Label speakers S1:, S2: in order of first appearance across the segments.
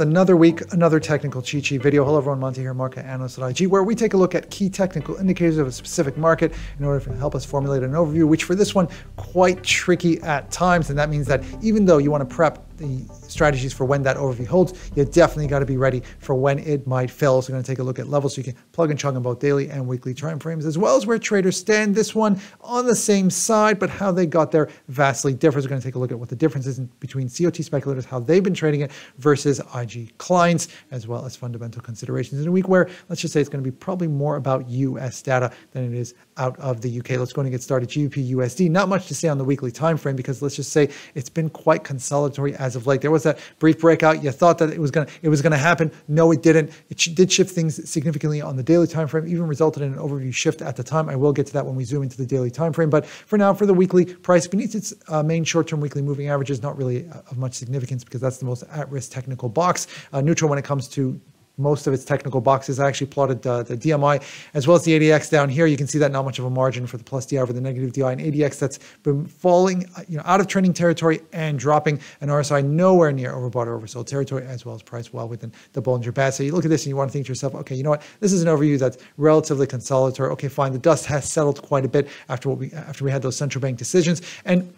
S1: another week, another technical cheat sheet video. Hello everyone, Monty here, market analyst at IG, where we take a look at key technical indicators of a specific market in order to help us formulate an overview, which for this one, quite tricky at times. And that means that even though you want to prep the strategies for when that overview holds, you definitely got to be ready for when it might fail. So we're going to take a look at levels so you can plug and chug on both daily and weekly time frames, as well as where traders stand. This one on the same side, but how they got there vastly differs. We're going to take a look at what the difference is between COT speculators, how they've been trading it versus IG clients, as well as fundamental considerations in a week where let's just say it's going to be probably more about US data than it is out of the UK. Let's go and get started. GBP USD, not much to say on the weekly time frame because let's just say it's been quite consolidatory as of late. There was that brief breakout. You thought that it was going to it was going to happen. No, it didn't. It did shift things significantly on the daily time frame, even resulted in an overview shift at the time. I will get to that when we zoom into the daily time frame. But for now, for the weekly price beneath its uh, main short-term weekly moving average is not really of much significance because that's the most at-risk technical box. Uh, neutral when it comes to most of its technical boxes. I actually plotted uh, the DMI as well as the ADX down here. You can see that not much of a margin for the plus DI over the negative DI and ADX that's been falling you know, out of trending territory and dropping an RSI nowhere near overbought or oversold territory as well as price well within the Bollinger Band. So you look at this and you want to think to yourself, okay, you know what? This is an overview that's relatively consolidatory. Okay, fine. The dust has settled quite a bit after what we after we had those central bank decisions. And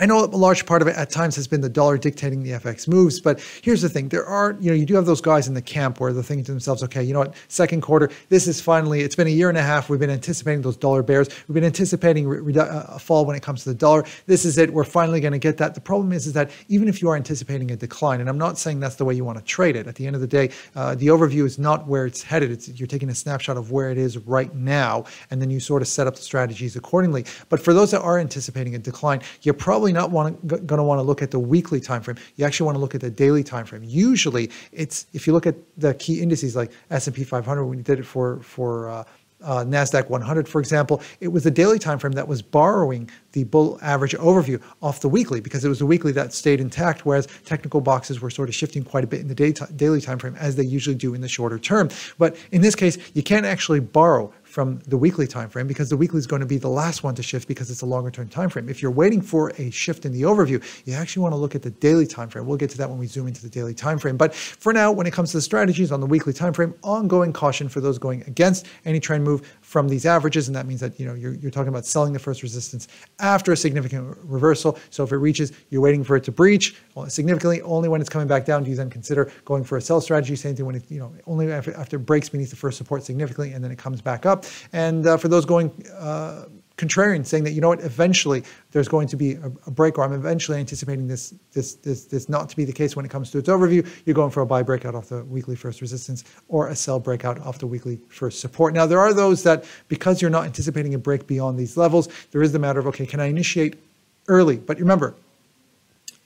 S1: I know a large part of it at times has been the dollar dictating the FX moves, but here's the thing: there are, you know, you do have those guys in the camp where they're thinking to themselves, okay, you know what, second quarter, this is finally. It's been a year and a half. We've been anticipating those dollar bears. We've been anticipating a fall when it comes to the dollar. This is it. We're finally going to get that. The problem is, is that even if you are anticipating a decline, and I'm not saying that's the way you want to trade it. At the end of the day, uh, the overview is not where it's headed. It's you're taking a snapshot of where it is right now, and then you sort of set up the strategies accordingly. But for those that are anticipating a decline, you're probably not want going to want to look at the weekly time frame. You actually want to look at the daily time frame. Usually, it's if you look at the key indices like S&P 500 when you did it for for uh, uh, Nasdaq 100, for example, it was the daily time frame that was borrowing the bull average overview off the weekly because it was the weekly that stayed intact, whereas technical boxes were sort of shifting quite a bit in the day daily time frame as they usually do in the shorter term. But in this case, you can't actually borrow from the weekly time frame because the weekly is going to be the last one to shift because it's a longer term time frame. If you're waiting for a shift in the overview, you actually want to look at the daily time frame. We'll get to that when we zoom into the daily time frame. But for now, when it comes to the strategies on the weekly time frame, ongoing caution for those going against any trend move from these averages, and that means that you know you're, you're talking about selling the first resistance after a significant reversal. So if it reaches, you're waiting for it to breach significantly. Only when it's coming back down do you then consider going for a sell strategy. Same thing when it you know only after, after it breaks beneath the first support significantly and then it comes back up. And uh, for those going uh, contrarian, saying that you know what, eventually there's going to be a, a, break, or I'm eventually anticipating this this this this not to be the case when it comes to its overview. You're going for a buy breakout off the weekly first resistance or a sell breakout off the weekly first support. Now there are those that because you're not anticipating a break beyond these levels, there is the matter of okay, can I initiate early? But remember,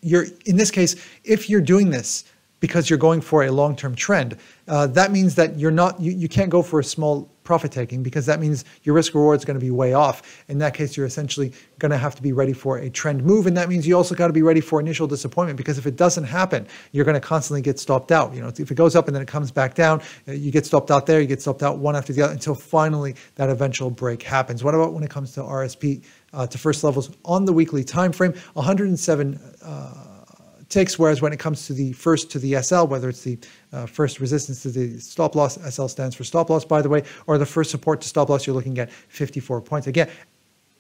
S1: you're in this case, if you're doing this because you're going for a long-term trend, uh, that means that you're not you, you can't go for a small profit taking because that means your risk reward is going to be way off. In that case, you're essentially going to have to be ready for a trend move, and that means you also got to be ready for initial disappointment because if it doesn't happen, you're going to constantly get stopped out. You know, if it goes up and then it comes back down, uh, you get stopped out there, you get stopped out one after the other until finally that eventual break happens. What about when it comes to RSP uh, to first levels on the weekly time frame? 107. Ticks, whereas when it comes to the first to the SL, whether it's the uh, first resistance to the stop loss, SL stands for stop loss, by the way, or the first support to stop loss, you're looking at 54 points. Again,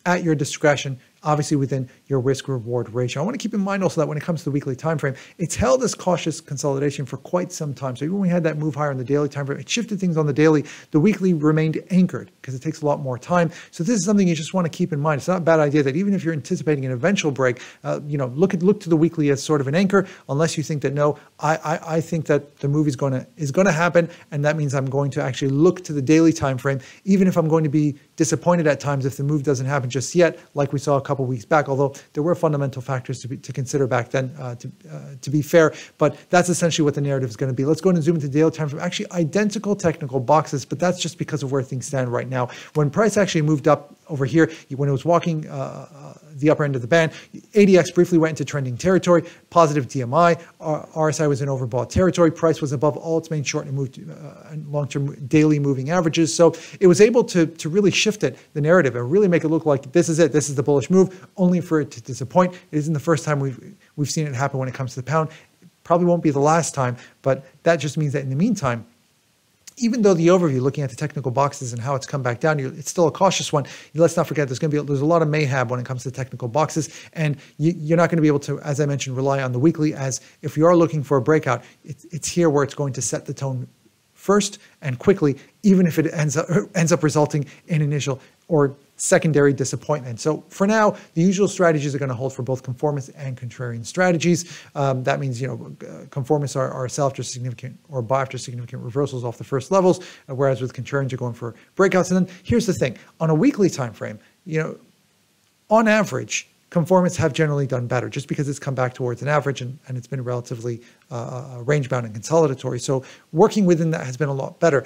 S1: at your discretion, obviously within your risk reward ratio. I want to keep in mind also that when it comes to the weekly time frame, it's held as cautious consolidation for quite some time. So even when we had that move higher on the daily time frame, it shifted things on the daily. The weekly remained anchored because it takes a lot more time. So this is something you just want to keep in mind. It's not a bad idea that even if you're anticipating an eventual break, uh, you know, look at look to the weekly as sort of an anchor, unless you think that no, I I, I think that the move is going to is going to happen, and that means I'm going to actually look to the daily time frame, even if I'm going to be disappointed at times if the move doesn't happen just yet, like we saw a couple weeks back. Although there were fundamental factors to, be, to consider back then, uh, to, uh, to be fair. But that's essentially what the narrative is going to be. Let's go and zoom into daily time frame. Actually, identical technical boxes, but that's just because of where things stand right now. Now, when price actually moved up over here, when it was walking uh, uh the upper end of the band. ADX briefly went into trending territory, positive DMI. RSI was in overbought territory. Price was above all its main short and moved uh, long-term daily moving averages. So it was able to, to really shift it, the narrative, and really make it look like this is it. This is the bullish move, only for it to disappoint. It isn't the first time we've we've seen it happen when it comes to the pound Probably won't be the last time, but that just means that in the meantime, even though the overview, looking at the technical boxes and how it's come back down, it's still a cautious one. Let's not forget there's going to be there's a lot of mayhem when it comes to technical boxes, and you, are not going to be able to, as I mentioned, rely on the weekly. As if you are looking for a breakout, it's, it's here where it's going to set the tone first and quickly, even if it ends up ends up resulting in initial or secondary disappointment. So for now, the usual strategies are going to hold for both conformist and contrarian strategies. Um, that means, you know, uh, conformists are, are sell after significant or buy after significant reversals off the first levels, uh, whereas with contrarians, you're going for breakouts. And then here's the thing, on a weekly time frame, you know, on average, conformists have generally done better just because it's come back towards an average and, and it's been relatively uh, uh range bound and consolidatory. So working within that has been a lot better.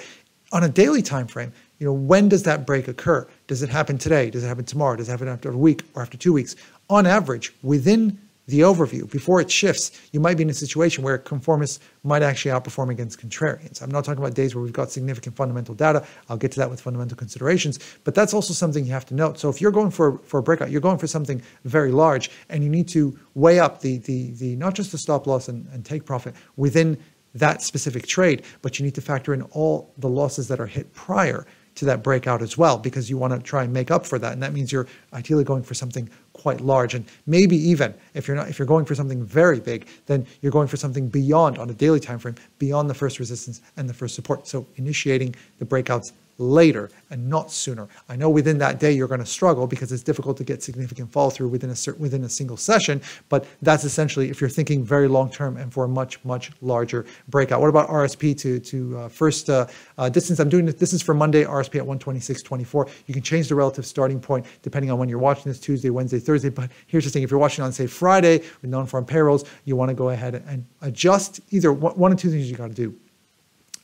S1: On a daily time frame, you know, when does that break occur? Does it happen today? Does it happen tomorrow? Does it happen after a week or after two weeks? On average, within the overview, before it shifts, you might be in a situation where conformists might actually outperform against contrarians. I'm not talking about days where we've got significant fundamental data. I'll get to that with fundamental considerations, but that's also something you have to note. So if you're going for, for a breakout, you're going for something very large, and you need to weigh up the the the not just the stop loss and, and take profit within that specific trade, but you need to factor in all the losses that are hit prior to that breakout as well because you want to try and make up for that and that means you're ideally going for something quite large. And maybe even if you're not if you're going for something very big then you're going for something beyond on a daily time frame beyond the first resistance and the first support. So initiating the breakouts later and not sooner. I know within that day you're going to struggle because it's difficult to get significant fall through within a within a single session, but that's essentially if you're thinking very long term and for a much much larger breakout. What about RSP to to uh, first uh, uh, distance? I'm doing this. This is for Monday RSP at 126.24. You can change the relative starting point depending on when you're watching this Tuesday, Wednesday, Thursday. But here's the thing: if you're watching on say Friday with non-farm payrolls, you want to go ahead and adjust either one or two things you got to do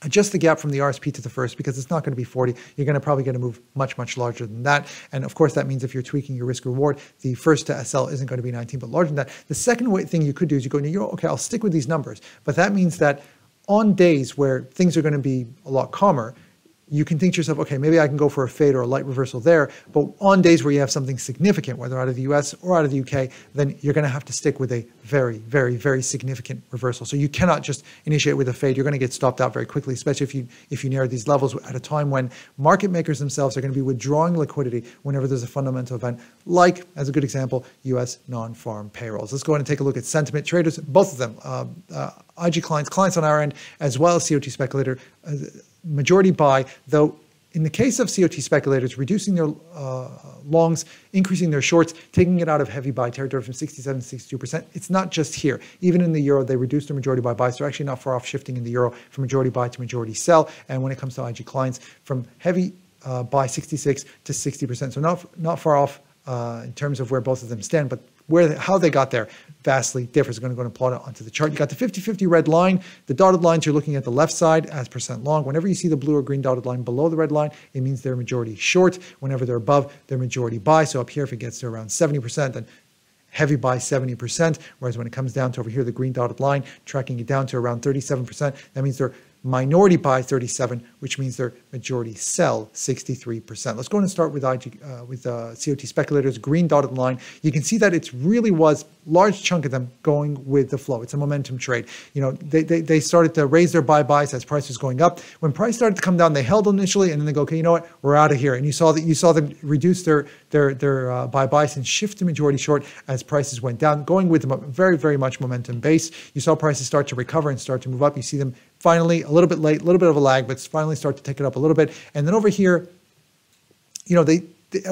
S1: adjust the gap from the RSP to the first because it's not going to be 40. You're going to probably get a move much, much larger than that. And of course, that means if you're tweaking your risk reward, the first to SL isn't going to be 19, but larger than that. The second way, thing you could do is you go, you know, okay, I'll stick with these numbers. But that means that on days where things are going to be a lot calmer, you can think to yourself, okay, maybe I can go for a fade or a light reversal there. But on days where you have something significant, whether out of the US or out of the UK, then you're going to have to stick with a very, very, very significant reversal. So you cannot just initiate with a fade. You're going to get stopped out very quickly, especially if you if you narrow these levels at a time when market makers themselves are going to be withdrawing liquidity whenever there's a fundamental event, like, as a good example, US non-farm payrolls. Let's go ahead and take a look at sentiment traders, both of them, uh, uh, IG clients, clients on our end, as well as COT speculator. Uh, majority buy, though in the case of COT speculators, reducing their uh, longs, increasing their shorts, taking it out of heavy buy territory from 67 to 62%. It's not just here. Even in the euro, they reduced their majority buy buys. They're actually not far off shifting in the euro from majority buy to majority sell. And when it comes to IG clients, from heavy uh, buy 66 to 60%. So not, not far off uh, in terms of where both of them stand, but where how they got there vastly differs. I'm going to go and plot it onto the chart. You got the 50-50 red line. The dotted lines you're looking at the left side as percent long. Whenever you see the blue or green dotted line below the red line, it means they're majority short. Whenever they're above, they're majority buy. So up here, if it gets to around 70%, then heavy buy 70%. Whereas when it comes down to over here, the green dotted line, tracking it down to around 37%, that means they're minority buy 37, which means their majority sell 63%. Let's go and start with IG, uh, with uh, COT speculators, green dotted line. You can see that it really was large chunk of them going with the flow. It's a momentum trade. You know, they, they, they started to raise their buy buys as price was going up. When price started to come down, they held initially, and then they go, okay, you know what, we're out of here. And you saw that you saw them reduce their their their uh, buy buys and shift to majority short as prices went down, going with them very very much momentum base. You saw prices start to recover and start to move up. You see them finally a little bit late, a little bit of a lag, but finally start to take it up a little bit. And then over here, you know, they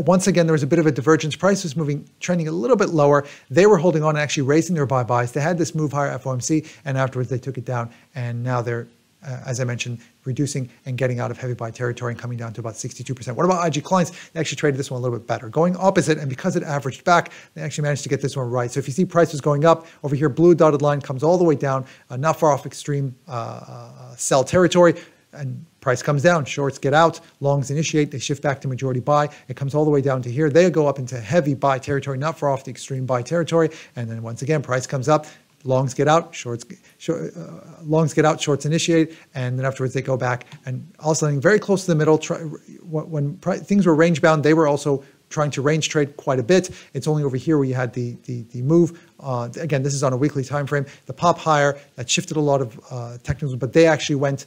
S1: once again, there was a bit of a divergence. Price was moving, trending a little bit lower. They were holding on and actually raising their buy buys. They had this move higher FOMC, and afterwards they took it down. And now they're, uh, as I mentioned, reducing and getting out of heavy buy territory and coming down to about 62%. What about IG clients? They actually traded this one a little bit better, going opposite. And because it averaged back, they actually managed to get this one right. So if you see prices going up over here, blue dotted line comes all the way down, uh, not far off extreme uh, uh sell territory and price comes down, shorts get out, longs initiate, they shift back to majority buy. It comes all the way down to here. They go up into heavy buy territory, not far off the extreme buy territory. And then once again, price comes up, longs get out, shorts, short, uh, longs get out, shorts initiate, and then afterwards they go back and also very close to the middle. Try, when, when things were range bound, they were also trying to range trade quite a bit. It's only over here where you had the the, the move. Uh, again, this is on a weekly time frame. The pop higher that shifted a lot of uh, technicals, but they actually went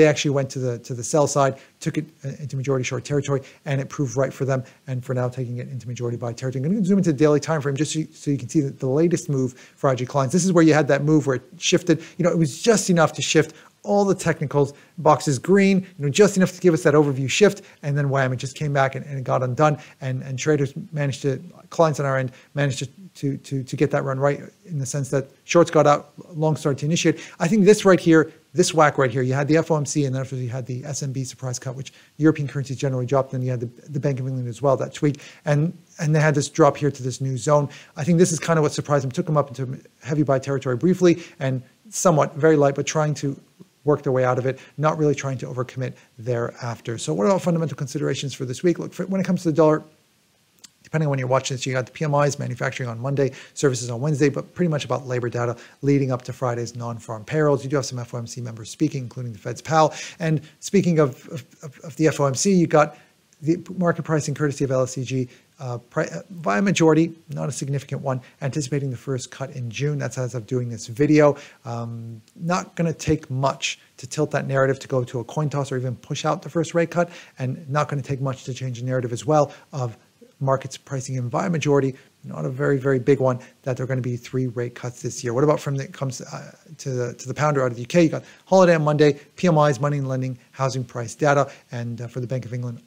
S1: they actually went to the to the sell side, took it uh, into majority short territory, and it proved right for them. And for now, taking it into majority buy territory. I'm going to zoom into the daily time frame just so you, so you can see the, the latest move for IG clients. This is where you had that move where it shifted. You know, it was just enough to shift all the technicals boxes green, you know, just enough to give us that overview shift, and then wham, it just came back and, and it got undone. And and traders managed to, clients on our end managed to, to to to get that run right in the sense that shorts got out, long started to initiate. I think this right here, this whack right here, you had the FOMC, and then after you had the SNB surprise cut, which European currencies generally dropped. Then you had the, the Bank of England as well that tweak, and and they had this drop here to this new zone. I think this is kind of what surprised them. Took them up into heavy buy territory briefly, and somewhat very light, but trying to work their way out of it, not really trying to overcommit thereafter. So what about fundamental considerations for this week? Look, for, when it comes to the dollar, depending on when you're watching this, you got the PMIs, manufacturing on Monday, services on Wednesday, but pretty much about labor data leading up to Friday's non-farm payrolls. You do have some FOMC members speaking, including the Fed's Powell. And speaking of, of, of the FOMC, you got the market pricing courtesy of LSEG uh, uh, by a majority, not a significant one, anticipating the first cut in June. That's as of doing this video. Um, not going to take much to tilt that narrative to go to a coin toss or even push out the first rate cut, and not going to take much to change the narrative as well of markets pricing in by a majority, not a very very big one, that there are going to be three rate cuts this year. What about from the comes uh, to the to the pounder out of the UK? You got holiday on Monday, PMIs, money and lending, housing price data, and uh, for the Bank of England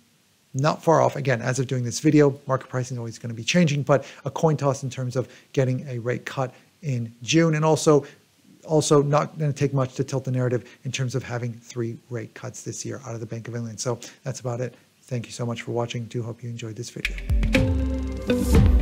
S1: not far off. Again, as of doing this video, market pricing is always going to be changing, but a coin toss in terms of getting a rate cut in June, and also also not going to take much to tilt the narrative in terms of having three rate cuts this year out of the Bank of England. So that's about it. Thank you so much for watching. Do hope you enjoyed this video.